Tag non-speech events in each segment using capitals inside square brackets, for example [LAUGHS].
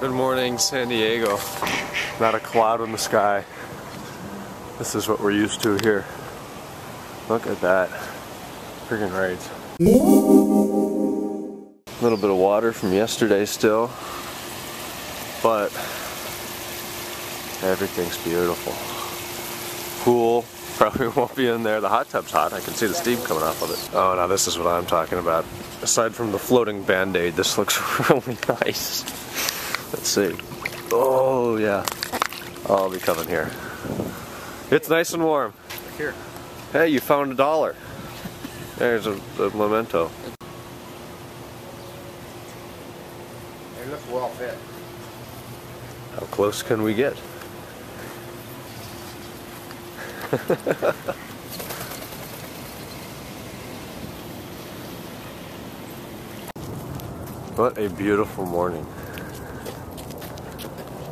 Good morning, San Diego. Not a cloud in the sky. This is what we're used to here. Look at that. Freaking right. A little bit of water from yesterday still, but everything's beautiful. Pool, probably [LAUGHS] won't be in there. The hot tub's hot. I can see the steam coming off of it. Oh, now this is what I'm talking about. Aside from the floating band-aid, this looks [LAUGHS] really nice. Let's see. Oh, yeah. I'll be coming here. It's nice and warm. Here. Hey, you found a dollar. There's a, a memento. They look well fit. How close can we get? [LAUGHS] what a beautiful morning.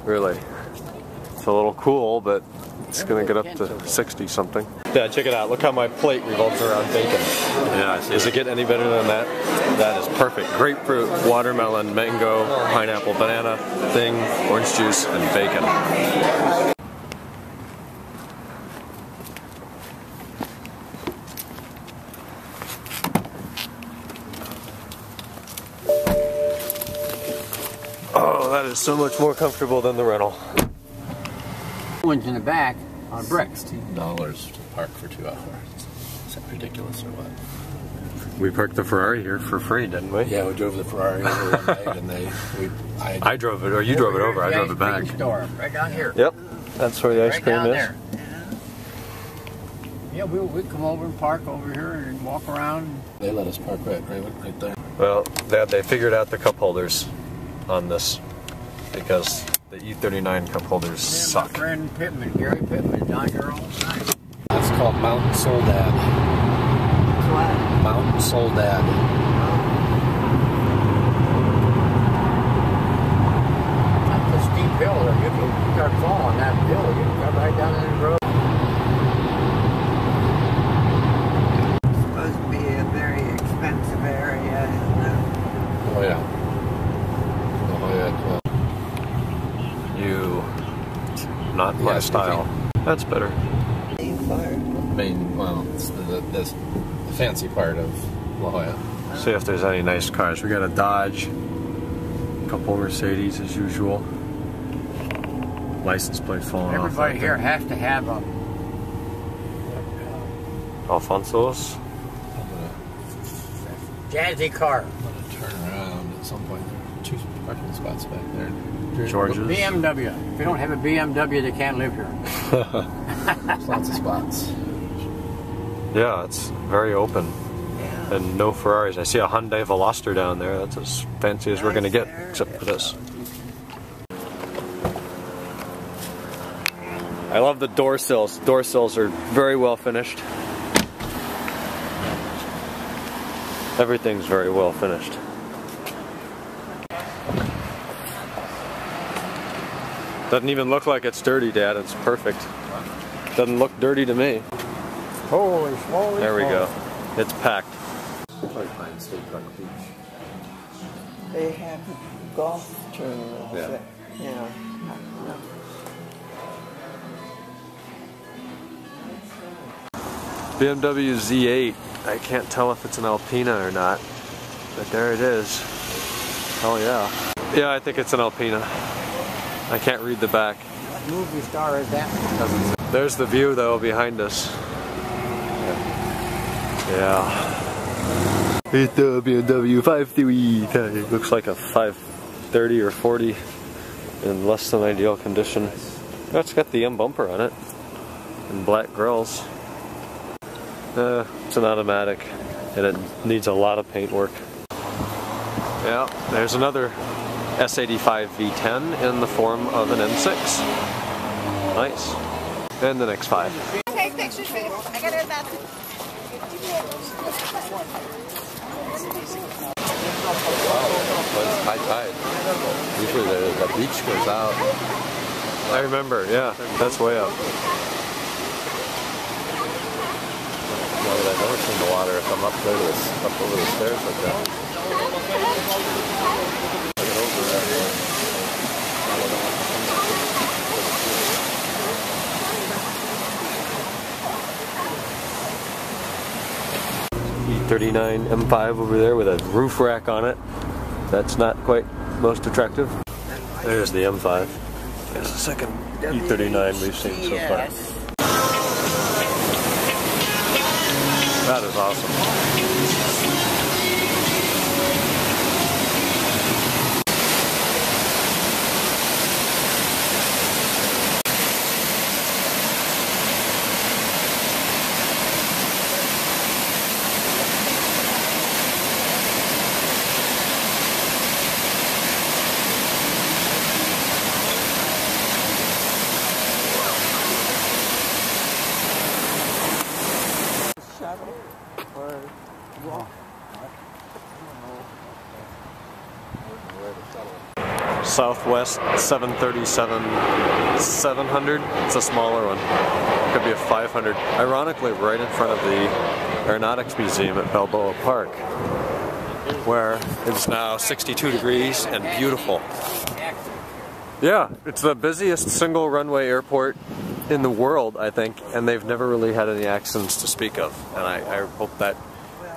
Really. It's a little cool, but it's gonna get up to 60 something. Yeah, check it out. Look how my plate revolves around bacon. Yeah, Does it get any better than that? That is perfect. Grapefruit, watermelon, mango, pineapple, banana, thing, orange juice, and bacon. Is so much more comfortable than the rental. One's in the back on bricks. dollars to park for two hours. Is that ridiculous or what? We parked the Ferrari here for free, didn't we? Yeah, we drove the Ferrari over one night, and they we I, I drove it, or you drove it over. I drove it back. Store, right down here. Yep, that's where the ice right cream down is. there. Yeah, we we come over and park over here and walk around. they let us park right right right there. Well, they, they figured out the cup holders on this because the E39 cup holders Yeah, my suck. friend Pittman, Gary Pittman, down here all the time. That's called Mountain Soledad. Mountain Soledad. That's a steep hill. If you start falling that hill, you got right down in the road. supposed to be a very expensive area, isn't it? Oh yeah. Oh yeah. You, not Yeah, my it's style. That's better. Far. Main well, it's the, the, this, the fancy part of La Jolla. See if there's any nice cars. We got a Dodge, a couple Mercedes as usual. License plate falling off. Everybody here there. has to have a Alfonso's. Jazzy car. I'm gonna turn around at some point. Two parking spots back there. George's. BMW. If you don't have a BMW, they can't live here. There's [LAUGHS] lots of spots. Yeah, it's very open. And no Ferraris. I see a Hyundai Veloster down there. That's as fancy as we're going to get, except for this. I love the door sills. Door sills are very well finished. Everything's very well finished. Doesn't even look like it's dirty, Dad. It's perfect. Doesn't look dirty to me. Holy smoly. There we go. It's packed. Probably Pine State Park Beach. They have golf tournaments. Yeah. that- Yeah. BMW Z8. I can't tell if it's an Alpina or not, but there it is. Oh yeah. Yeah, I think it's an Alpina. I can't read the back. What movie star is that? There's the view though behind us. Yeah. It's the BMW 530. It looks like a 530 or 40 in less than ideal condition. Oh, it's got the M bumper on it and black grills. Uh, it's an automatic and it needs a lot of paint work. Yeah, there's another S85 V10 in the form of an M6. Nice. And the next five. Take pictures. I got it about But high tide. Usually the, the beach goes out. I remember, yeah, that's way up. But I've never seen the water if I'm up there, the, up over the stairs like that. Look it over there. 39 M5 over there with a roof rack on it. That's not quite most attractive. There's the M5. There's the second E39 we've seen so far. That is awesome. Southwest 737 700. It's a smaller one. Could be a 500. Ironically, right in front of the Aeronautics Museum at Balboa Park, where it's now 62 degrees and beautiful. Yeah, it's the busiest single runway airport in the world, I think, and they've never really had any accidents to speak of. And I, I hope that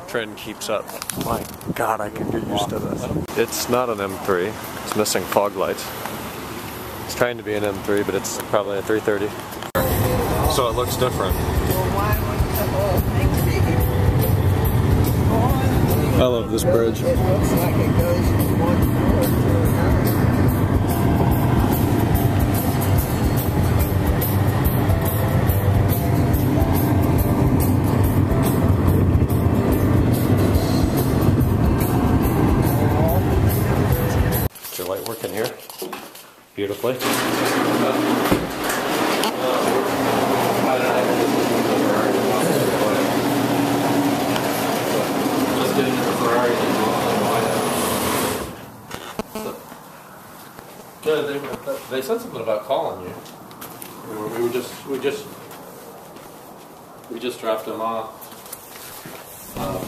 trend keeps up. My God, I can get used to this. It's not an M3. It's missing fog lights. It's trying to be an M3, but it's probably a 330. So it looks different. Well, why wouldn't the whole thing be? I love this bridge. Working here? Beautifully. Just getting the Ferrari and going on the Good, they, they said something about calling you. We were, we were just, we just, we just dropped him off. Um,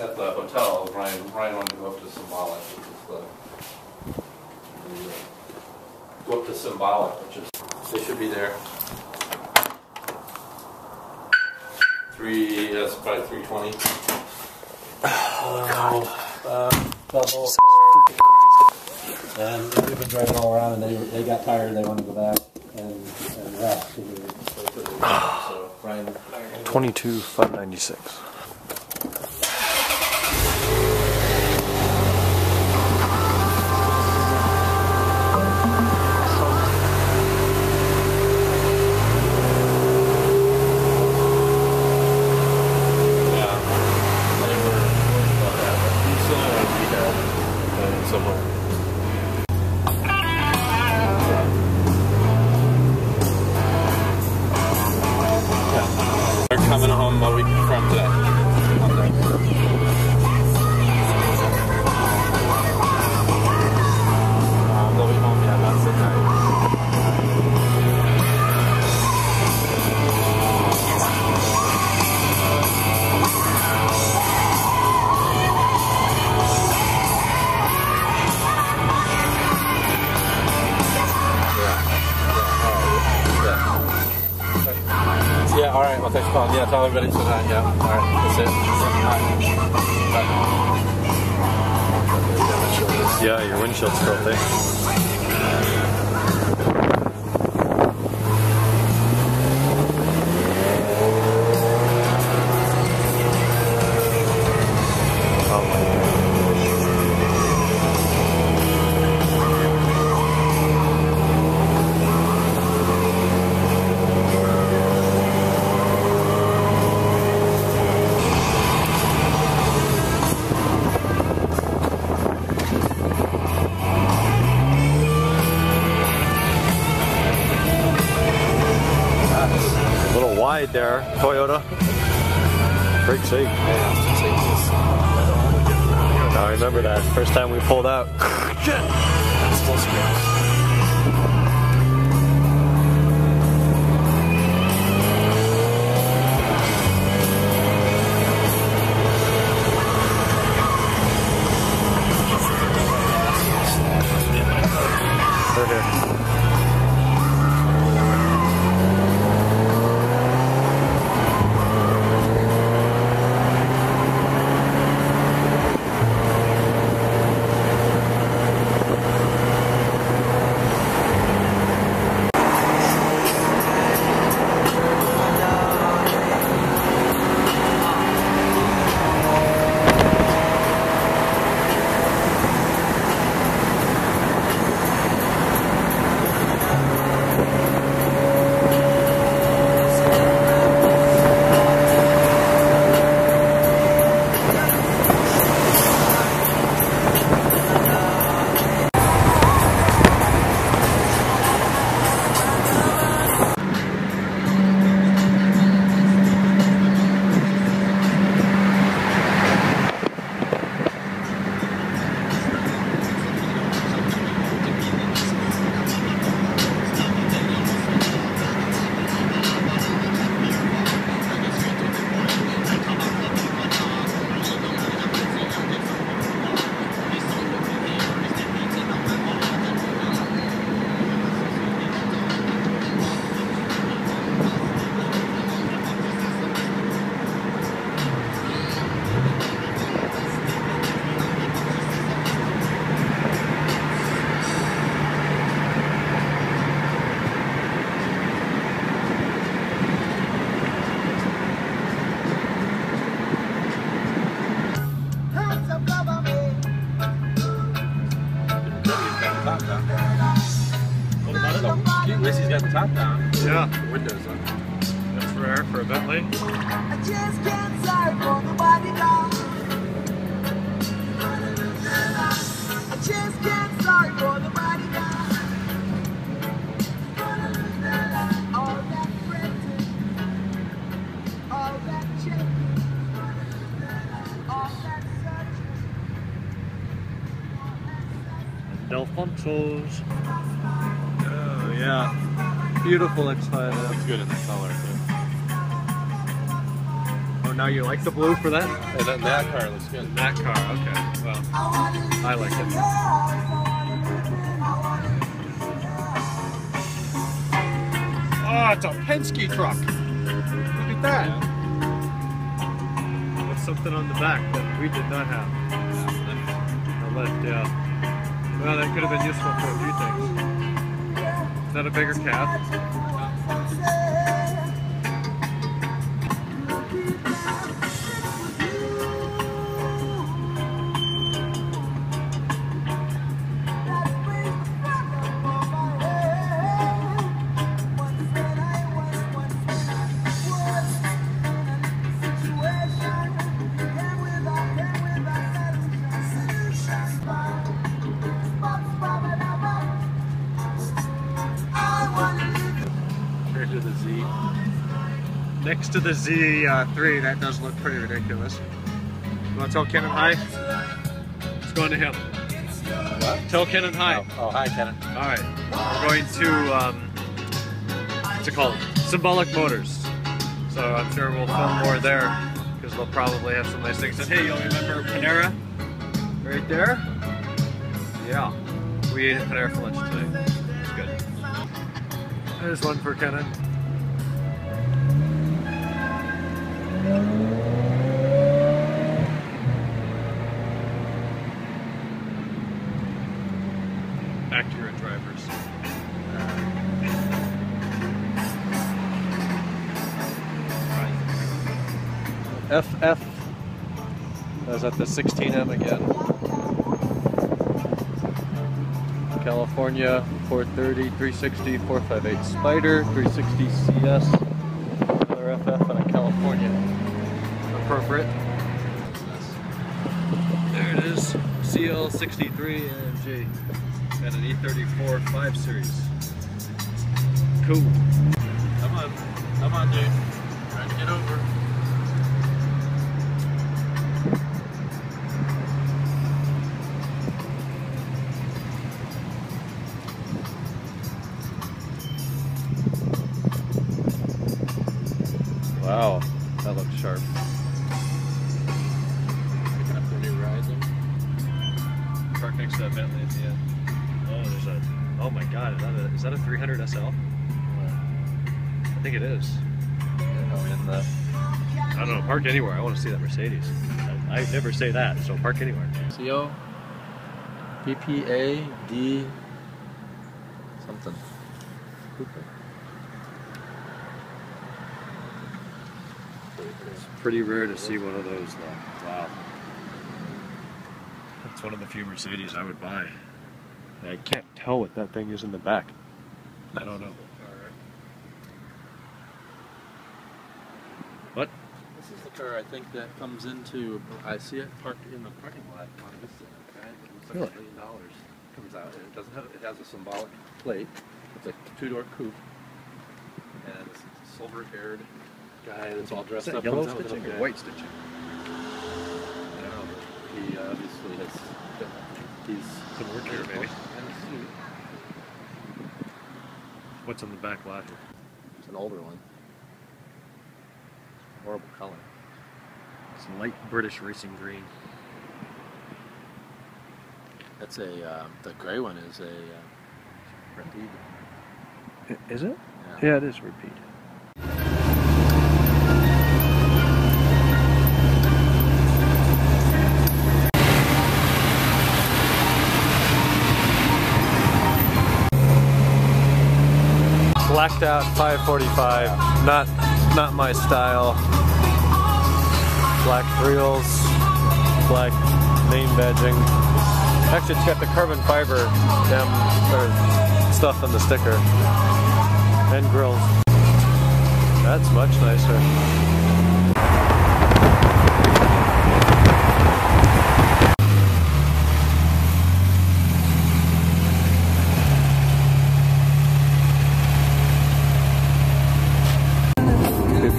at the hotel, Ryan, Ryan wanted to go up to Symbolic, which is the, the, uh, go up to Symbolic, which is, they should be there. Three, that's probably three twenty. Oh, And we've been driving all around, and they, they got tired, they wanted to go back and, and rest. So we- So Ryan, 22 596. They're a week from today. Tell everybody to that. Yeah, all right. That's it. Yeah, your windshield's filthy. Wide there, Toyota. Break safe. I remember that first time we pulled out. Delfonso's. Oh yeah, beautiful X5. That's good in the color. Now you like the blue for that? That, that car looks good. That car, okay. Well, I like it. Oh, it's a Penske truck. Look at that. With something on the back that we did not have. The lift, yeah. Well, that could have been useful for a few things. Is that a bigger cab? To the Z. Next to the Z3, that does look pretty ridiculous. You want to tell Kenan hi? It's going to him. What? Tell Kenan hi. Oh, oh, hi, Kenneth. All right, we're going to um, what's it called? Symbolic Motors. So I'm sure we'll film more there because they'll probably have some nice things. And hey, you'll remember Panera right there? Yeah, we ate at Panera for lunch today. It's good. There's one for Kenan. Accurate drivers. FF. I was at the 16M again. California 430, 360, 458 Spider, 360 CS, another FF, and a California. Appropriate. There it is, CL63 AMG, and an E34 5 Series. Cool. Come on. Come on, dude. Trying to get over. Is that a, is that a 300 SL? I think it is. In the. I don't know. Park anywhere. I want to see that Mercedes. I, I never say that, so park anywhere. CO. PPA D. Something. It's pretty rare to see one of those, though. Wow. That's one of the few Mercedes I would buy. I can't tell what that thing is in the back. I don't know. What? This is the car I think that comes into. I see it parked in the parking lot on Vista. Okay, it looks like a million dollars comes out. And it doesn't have. It has a symbolic plate. It's a two-door coupe, and this silver-haired guy that's all Is dressed that up. yellow comes out with a stitching or white stitching? I don't know. but He uh, obviously has. He's Some work here, maybe. And a suit. What's on the back lot here? It's an older one. Horrible color. It's a light British racing green. That's a. Uh, the gray one is a. Uh, Rapide. Is it? Yeah. Yeah, it is repeat. Out 545. Not not my style. Black grills, black name badging. Actually, it's got the carbon fiber um, or stuff on the sticker and grills. That's much nicer.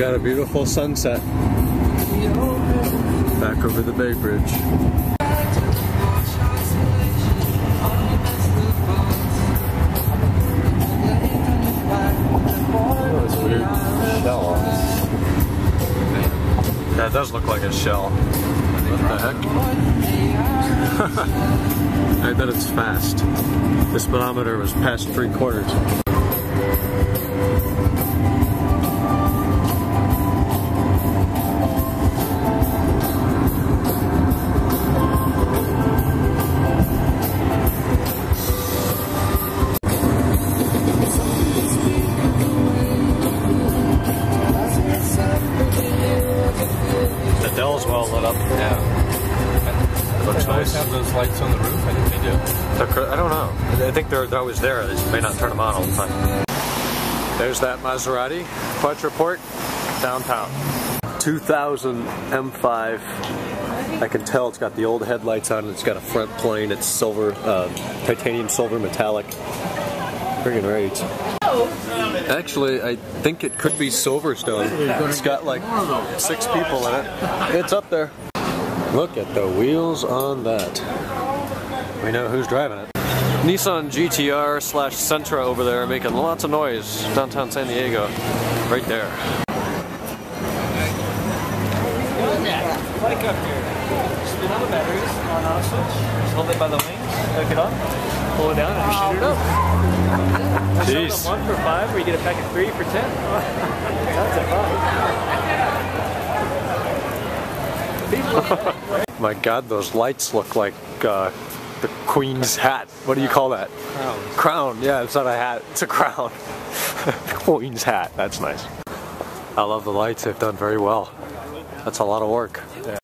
Got a beautiful sunset back over the Bay Bridge. Oh. That does look like a shell. What the heck? [LAUGHS] I bet it's fast. The speedometer was past three quarters. They're always there. They may not turn them on all the time. There's that Maserati Quattroporte downtown. 2000 M5. I can tell it's got the old headlights on. It's got a front plane. It's silver, uh, titanium silver metallic. Friggin' great. Actually, I think it could be Silverstone. It's got like six people in it. It's up there. Look at the wheels on that. We know who's driving it. Nissan GTR slash Sentra over there making lots of noise downtown San Diego. Right there. Flight up here. Spin on the batteries, on off switch. Just hold it by the wings, hook it on, pull it down, and shoot it up. Jeez. One for five, or you get a pack of three for ten. That's a fun. My god, those lights look like uh, the Queen's hat. What do you call that? Crown. Crown, yeah, it's not a hat, it's a crown. [LAUGHS] Queen's hat, that's nice. I love the lights, they've done very well. That's a lot of work. Wow.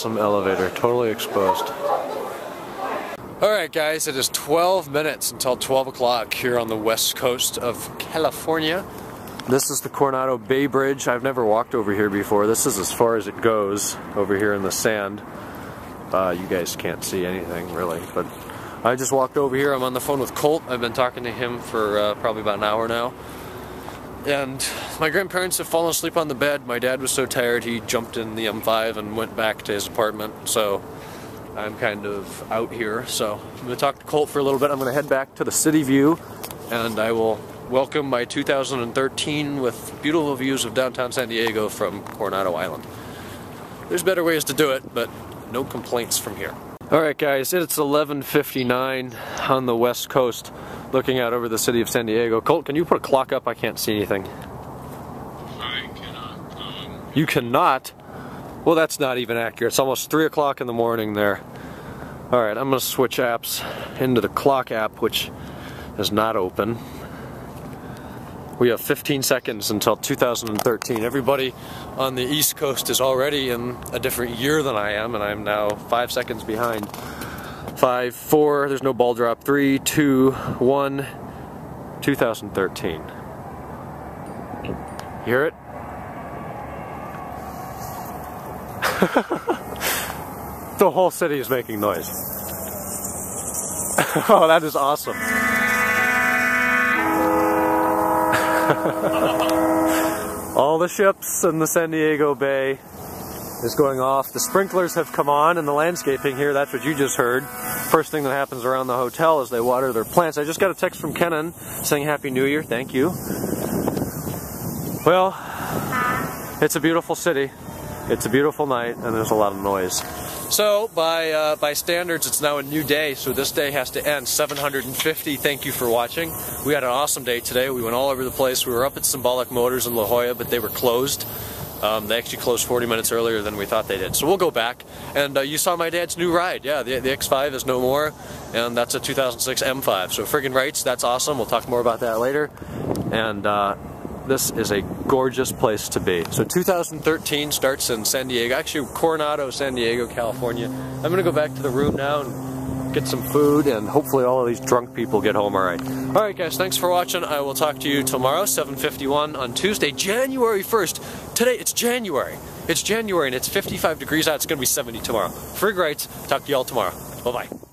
Awesome elevator, totally exposed. Alright guys, it is 12 minutes until 12 o'clock here on the west coast of California. This is the Coronado Bay Bridge. I've never walked over here before. This is as far as it goes over here in the sand. Uh, you guys can't see anything really, but I just walked over here. I'm on the phone with Colt. I've been talking to him for uh, probably about an hour now. And my grandparents have fallen asleep on the bed. My dad was so tired he jumped in the M5 and went back to his apartment. So I'm kind of out here. So I'm going to talk to Colt for a little bit. I'm going to head back to the city view and I will welcome my 2013 with beautiful views of downtown San Diego from Coronado Island. There's better ways to do it, but no complaints from here. Alright guys, it's 11.59 on the west coast looking out over the city of San Diego. Colt, can you put a clock up? I can't see anything. I cannot. Um, You cannot? Well, that's not even accurate. It's almost 3 o'clock in the morning there. Alright, I'm going to switch apps into the clock app, which is not open. We have 15 seconds until 2013. Everybody on the East Coast is already in a different year than I am, and I'm now five seconds behind. Five, four, there's no ball drop. Three, two, one, 2013. Hear it? [LAUGHS] the whole city is making noise. [LAUGHS] oh, that is awesome. [LAUGHS] All the ships in the San Diego Bay is going off. The sprinklers have come on and the landscaping here, that's what you just heard. First thing that happens around the hotel is they water their plants. I just got a text from Kenan saying Happy New Year, thank you. Well, it's a beautiful city. It's a beautiful night and there's a lot of noise. So by uh, by standards, it's now a new day. So this day has to end. 750. Thank you for watching. We had an awesome day today. We went all over the place. We were up at Symbolic Motors in La Jolla, but they were closed. Um, they actually closed 40 minutes earlier than we thought they did. So we'll go back. And uh, you saw my dad's new ride. Yeah, the, the X5 is no more, and that's a 2006 M5. So friggin' rights, that's awesome. We'll talk more about that later. And uh, this is a gorgeous place to be. So 2013 starts in San Diego, actually Coronado, San Diego, California. I'm gonna go back to the room now and get some food and hopefully all of these drunk people get home all right. All right guys, thanks for watching. I will talk to you tomorrow, 7.51 on Tuesday, January 1st. Today, it's January. It's January and it's 55 degrees out. It's gonna be 70 tomorrow. Frig rights, talk to y'all tomorrow. Bye-bye.